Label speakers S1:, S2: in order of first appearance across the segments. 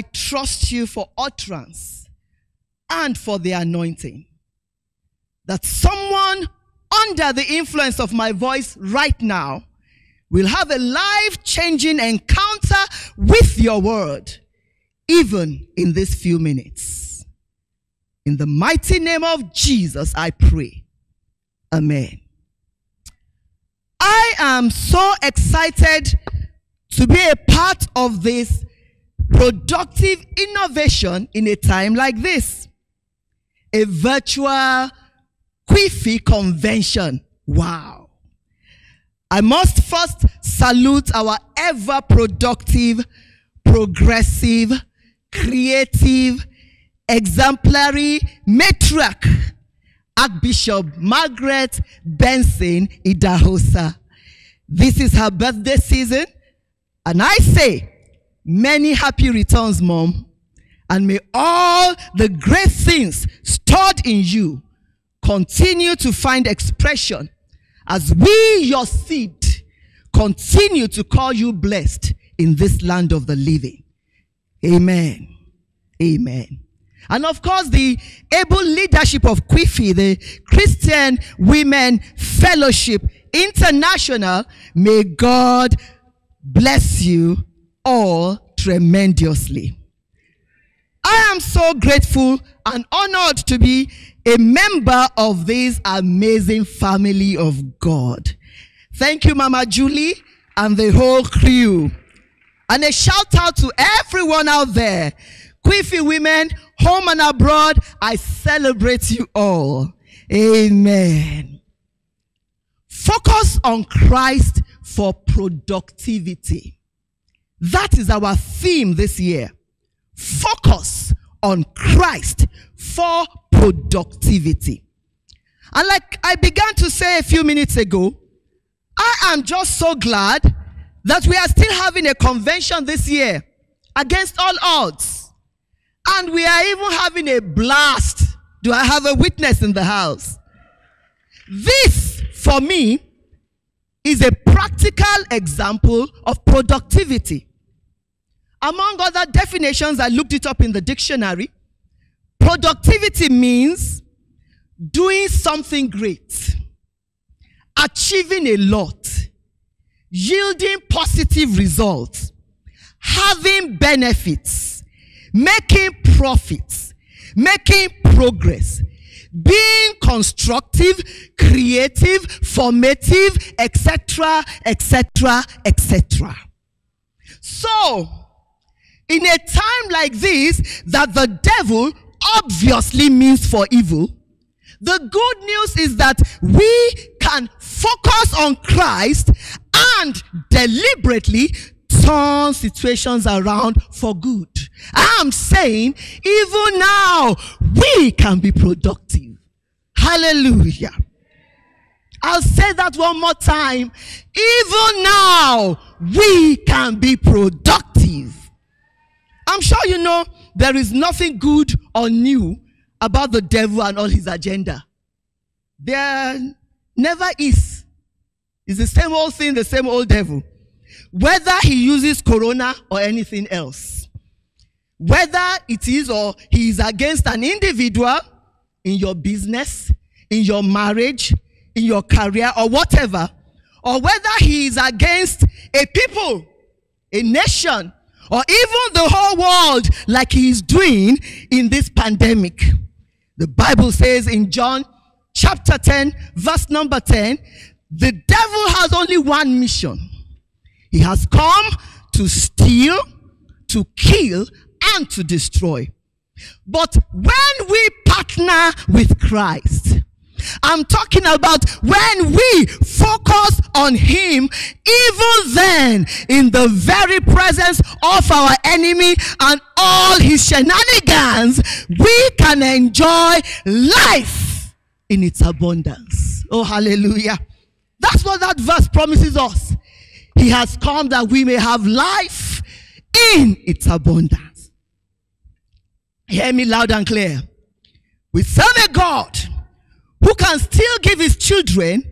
S1: I trust you for utterance and for the anointing. That someone under the influence of my voice right now will have a life changing encounter with your word, even in these few minutes. In the mighty name of Jesus, I pray. Amen. I am so excited to be a part of this productive innovation in a time like this. A virtual Quiffy convention. Wow. I must first salute our ever productive, progressive, creative, exemplary matriarch, Archbishop Margaret Benson Idahosa. This is her birthday season, and I say, many happy returns, Mom, and may all the great things stored in you continue to find expression as we, your seed, continue to call you blessed in this land of the living. Amen. Amen. And of course, the able leadership of Quiffy, the Christian Women Fellowship International, may God bless you all tremendously. I am so grateful and honored to be a member of this amazing family of God. Thank you, Mama Julie and the whole crew. And a shout out to everyone out there. Quiffy women, home and abroad, I celebrate you all. Amen. Focus on Christ for productivity. That is our theme this year. Focus on Christ for productivity. And like I began to say a few minutes ago, I am just so glad that we are still having a convention this year against all odds. And we are even having a blast. Do I have a witness in the house? This, for me, is a practical example of productivity. Among other definitions, I looked it up in the dictionary. Productivity means doing something great, achieving a lot, yielding positive results, having benefits, making profits, making progress, being constructive, creative, formative, etc., etc., etc. So, in a time like this, that the devil obviously means for evil, the good news is that we can focus on Christ and deliberately turn situations around for good. I'm saying, even now, we can be productive. Hallelujah. I'll say that one more time. Even now, we can be productive. I'm sure you know there is nothing good or new about the devil and all his agenda. There never is. It's the same old thing, the same old devil. Whether he uses corona or anything else. Whether it is or he is against an individual in your business, in your marriage, in your career, or whatever, or whether he is against a people, a nation, or even the whole world, like he is doing in this pandemic. The Bible says in John chapter 10, verse number 10, the devil has only one mission. He has come to steal, to kill, and to destroy. But when we partner with Christ, I'm talking about when we focus on Him, even then, in the very presence of our enemy and all his shenanigans, we can enjoy life in its abundance. Oh, hallelujah. That's what that verse promises us. He has come that we may have life in its abundance. Hear me loud and clear. We serve a God who can still give his children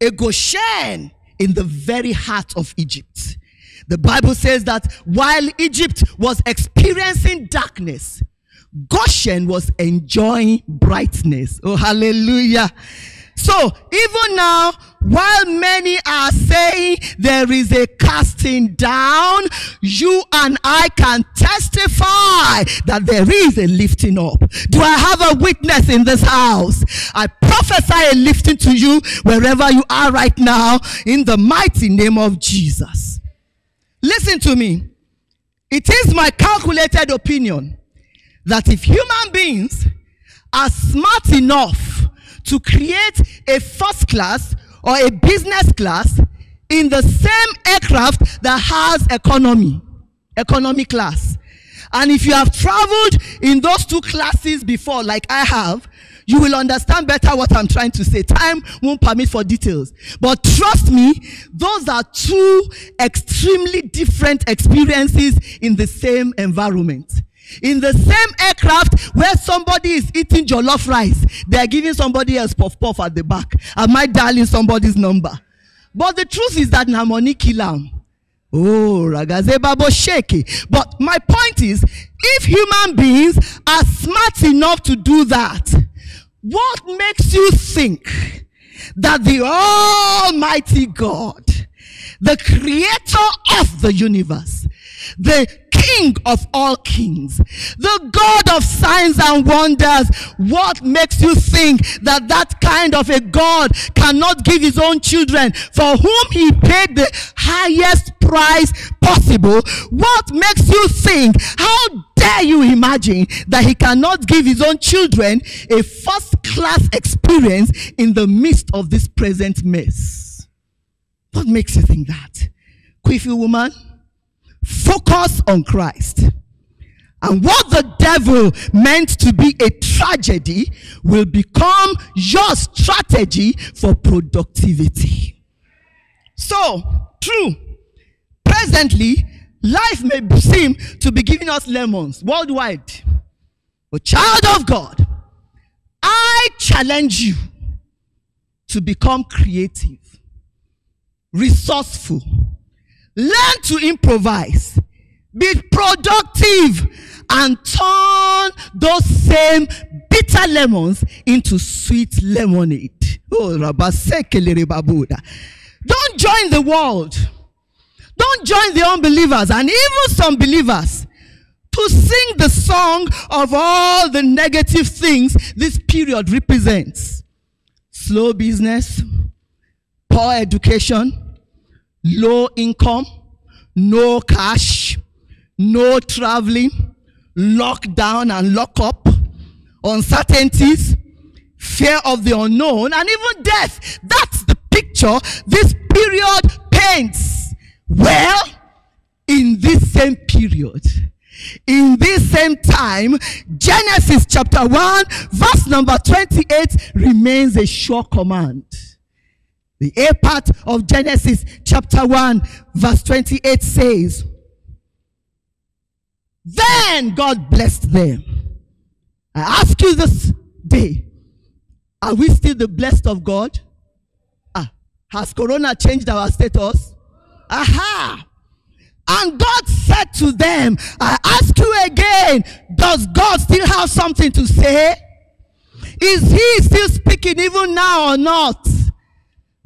S1: a Goshen in the very heart of Egypt. The Bible says that while Egypt was experiencing darkness, Goshen was enjoying brightness. Oh, hallelujah. So even now, while many are saying there is a casting down, you and I can testify that there is a lifting up. Do I have a witness in this house? I prophesy a lifting to you wherever you are right now in the mighty name of Jesus. Listen to me. It is my calculated opinion that if human beings are smart enough to create a first class or a business class in the same aircraft that has economy, economy class. And if you have traveled in those two classes before, like I have, you will understand better what I'm trying to say. Time won't permit for details. But trust me, those are two extremely different experiences in the same environment. In the same aircraft where somebody is eating jollof rice, they are giving somebody else puff puff at the back. Am I dialing somebody's number? But the truth is that na money kill am. Oh, ragazebabo shaky. But my point is, if human beings are smart enough to do that, what makes you think that the Almighty God, the creator of the universe, the King of all kings, the God of signs and wonders. What makes you think that that kind of a God cannot give his own children for whom he paid the highest price possible? What makes you think, how dare you imagine that he cannot give his own children a first class experience in the midst of this present mess? What makes you think that? Quiffy woman? Focus on Christ. And what the devil meant to be a tragedy will become your strategy for productivity. So, true. Presently, life may seem to be giving us lemons worldwide. But, child of God, I challenge you to become creative, resourceful, Learn to improvise. Be productive and turn those same bitter lemons into sweet lemonade. Oh. Don't join the world. Don't join the unbelievers and even some believers to sing the song of all the negative things this period represents. Slow business, poor education, low income, no cash, no traveling, lockdown and lockup, uncertainties, fear of the unknown, and even death. That's the picture this period paints. Well, in this same period, in this same time, Genesis chapter 1, verse number 28 remains a sure command. The A part of Genesis chapter 1 verse 28 says, Then God blessed them. I ask you this day, are we still the blessed of God? Ah, has Corona changed our status? Aha! And God said to them, I ask you again, does God still have something to say? Is he still speaking even now or not?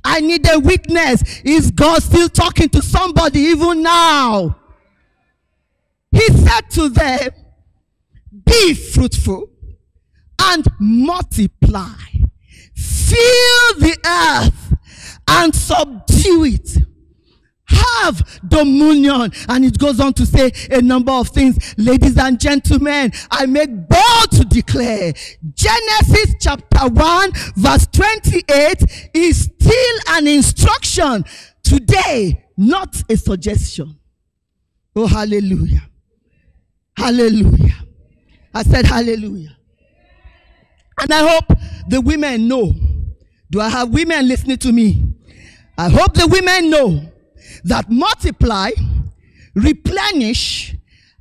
S1: I need a witness. Is God still talking to somebody even now? He said to them, Be fruitful and multiply, fill the earth and subdue it have dominion. And it goes on to say a number of things. Ladies and gentlemen, I make bold to declare Genesis chapter 1 verse 28 is still an instruction today, not a suggestion. Oh, hallelujah. Hallelujah. I said hallelujah. And I hope the women know. Do I have women listening to me? I hope the women know that multiply, replenish,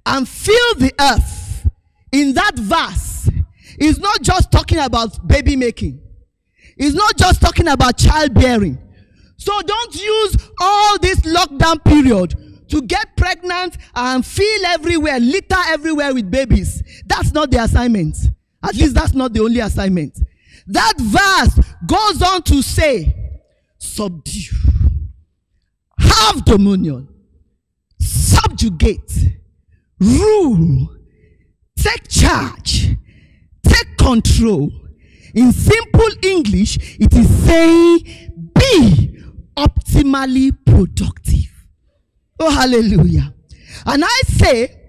S1: and fill the earth in that verse is not just talking about baby making. It's not just talking about childbearing. So don't use all this lockdown period to get pregnant and fill everywhere, litter everywhere with babies. That's not the assignment. At least that's not the only assignment. That verse goes on to say, subdue, have dominion, subjugate, rule, take charge, take control. In simple English, it is saying, be optimally productive. Oh, hallelujah. And I say,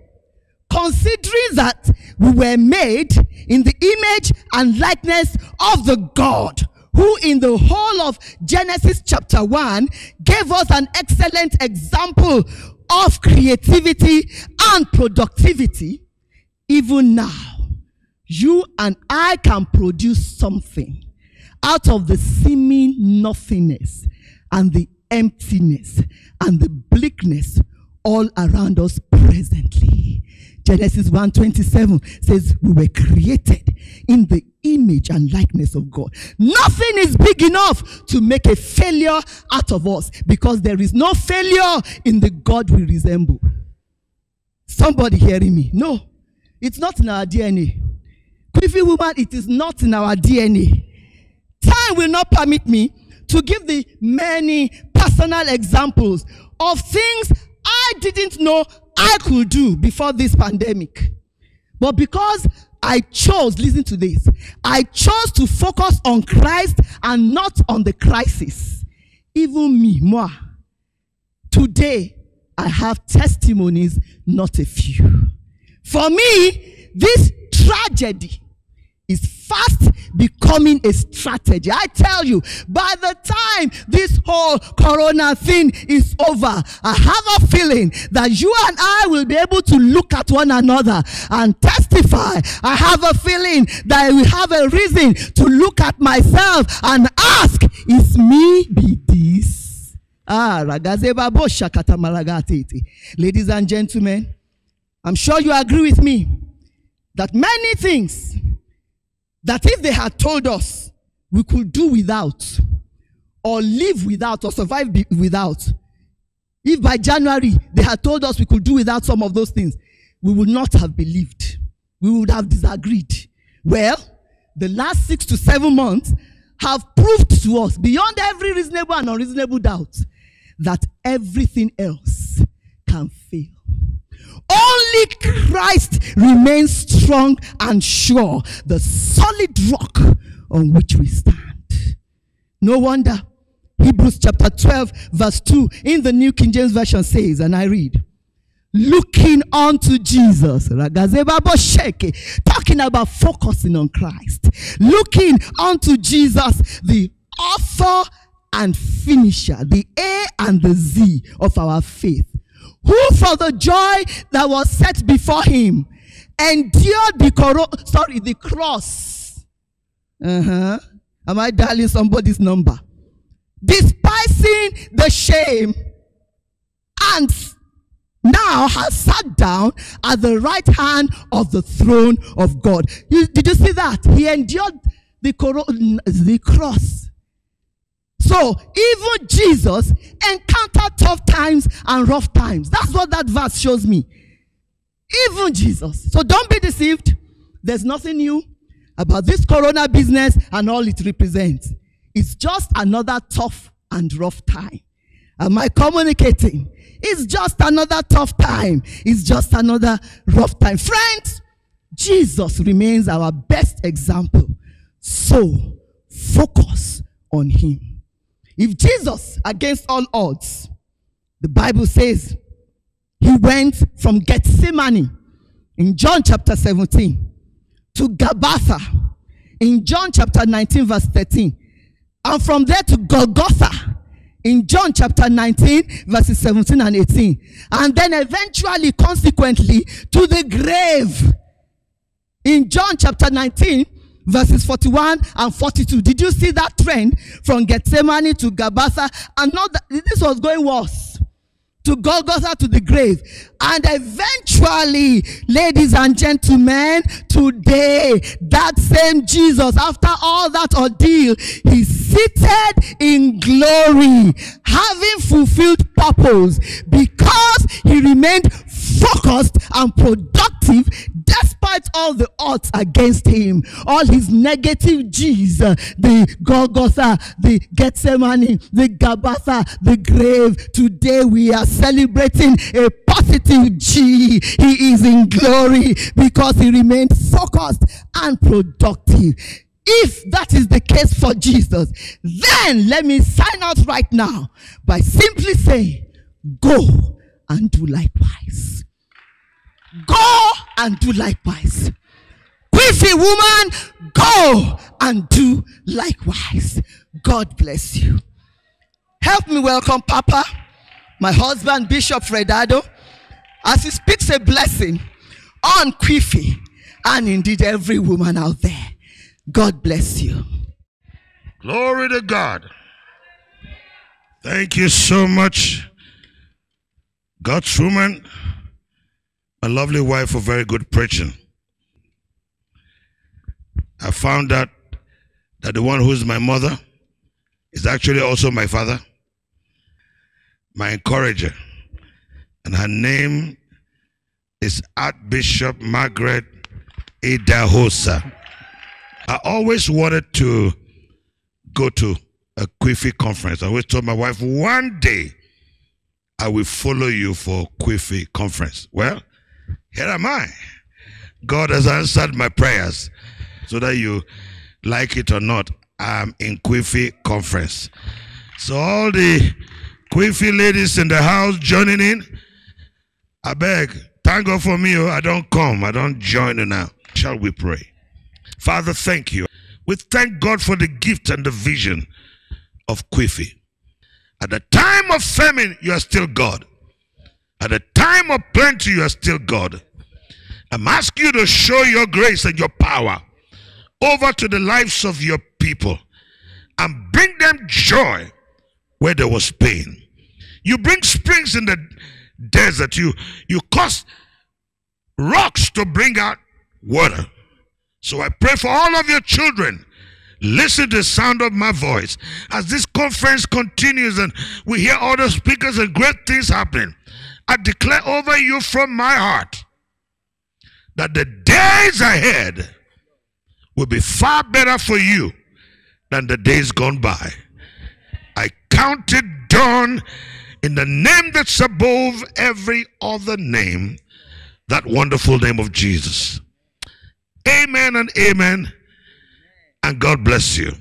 S1: considering that we were made in the image and likeness of the God who in the whole of Genesis chapter 1 gave us an excellent example of creativity and productivity, even now, you and I can produce something out of the seeming nothingness and the emptiness and the bleakness all around us presently. Genesis 1:27 says we were created in the image and likeness of God. Nothing is big enough to make a failure out of us because there is no failure in the God we resemble. Somebody hearing me? No. It's not in our DNA. Quiffy woman, it is not in our DNA. Time will not permit me to give the many personal examples of things I didn't know I could do before this pandemic. But because I chose, listen to this, I chose to focus on Christ and not on the crisis. Even me, moi, today I have testimonies, not a few. For me, this tragedy is fast becoming a strategy. I tell you, by the time this whole corona thing is over, I have a feeling that you and I will be able to look at one another and testify. I have a feeling that we have a reason to look at myself and ask, is me be this? Ah, Ladies and gentlemen, I'm sure you agree with me that many things that if they had told us we could do without, or live without, or survive without, if by January they had told us we could do without some of those things, we would not have believed. We would have disagreed. Well, the last six to seven months have proved to us, beyond every reasonable and unreasonable doubt, that everything else can fail. Only Christ remains strong and sure, the solid rock on which we stand. No wonder Hebrews chapter 12, verse 2 in the New King James Version says, and I read, looking unto Jesus, talking about focusing on Christ, looking unto Jesus, the author and finisher, the A and the Z of our faith who for the joy that was set before him? Endured the coro- sorry the cross. Uh-huh. Am i dialing somebody's number? Despising the shame. And now has sat down at the right hand of the throne of god. You, did you see that? He endured the, coro- the cross so even Jesus encountered tough times and rough times. That's what that verse shows me. Even Jesus. So don't be deceived. There's nothing new about this corona business and all it represents. It's just another tough and rough time. Am I communicating? It's just another tough time. It's just another rough time. Friends, Jesus remains our best example. So focus on him. If Jesus, against all odds, the Bible says he went from Gethsemane in John chapter 17 to Gabbatha in John chapter 19, verse 13, and from there to Golgotha in John chapter 19, verses 17 and 18, and then eventually, consequently, to the grave in John chapter 19, verses 41 and 42. Did you see that trend from Gethsemane to Gabbatha? And not that this was going worse to Golgotha to the grave. And eventually, ladies and gentlemen, today, that same Jesus, after all that ordeal, he's seated in glory, having fulfilled purpose because he remained focused and productive despite all the odds against him, all his negative G's, uh, the Golgotha, the Gethsemane, the Gabbatha, the grave. Today we are celebrating a positive G. He is in glory because he remained focused and productive. If that is the case for Jesus, then let me sign out right now by simply saying, Go and do likewise. Go and do likewise. Quiffy woman, go and do likewise. God bless you. Help me welcome Papa, my husband, Bishop Fred Addo, as he speaks a blessing on Quiffy and indeed every woman out there. God bless you.
S2: Glory to God. Thank you so much, God's woman, a lovely wife for very good preaching. I found out that the one who is my mother is actually also my father, my encourager. And her name is Archbishop Margaret Idahosa. I always wanted to go to a Quiffy conference. I always told my wife, one day I will follow you for Quiffy conference. Well, here am I. God has answered my prayers so that you like it or not. I'm in Quiffy conference. So all the Quiffy ladies in the house joining in, I beg, thank God for me. Oh, I don't come. I don't join you now. Shall we pray? Father, thank you. We thank God for the gift and the vision of Quiffy. At the time of famine, you are still God. At the time of plenty, you are still God. I'm asking you to show your grace and your power over to the lives of your people and bring them joy where there was pain. You bring springs in the desert. You, you cause rocks to bring out water. So I pray for all of your children. Listen to the sound of my voice as this conference continues and we hear other speakers and great things happening. I declare over you from my heart that the days ahead will be far better for you than the days gone by. I count it done in the name that's above every other name, that wonderful name of Jesus. Amen and amen. And God bless you.